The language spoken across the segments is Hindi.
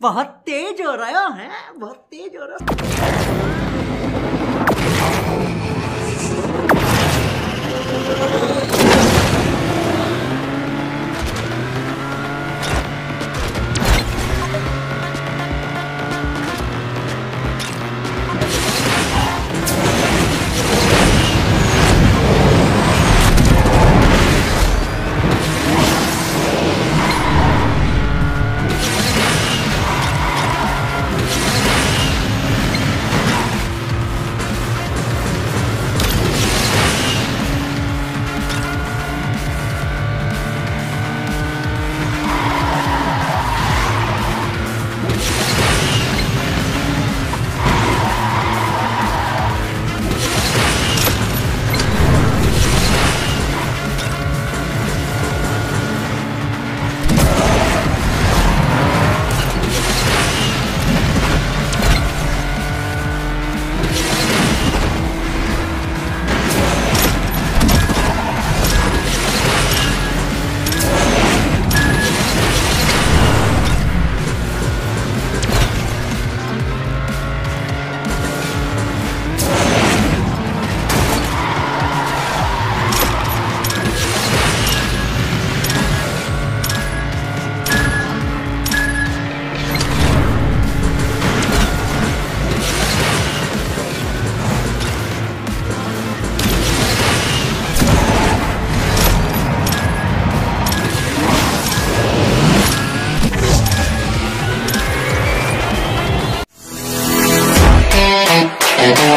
बहुत तेज हो रहा है बहुत तेज हो रहा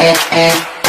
eh, eh.